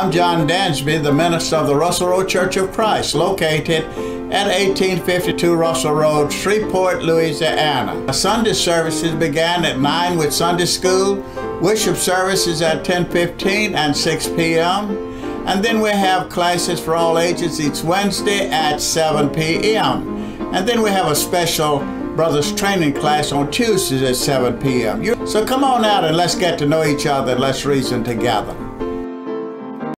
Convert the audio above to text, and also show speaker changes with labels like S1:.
S1: I'm John Dansby, the minister of the Russell Road Church of Christ, located at 1852 Russell Road, Shreveport, Louisiana. Sunday services began at 9 with Sunday school, worship services at 10:15 and 6 p.m. And then we have classes for all ages each Wednesday at 7 p.m. And then we have a special brothers training class on Tuesdays at 7 p.m. So come on out and let's get to know each other and let's reason together.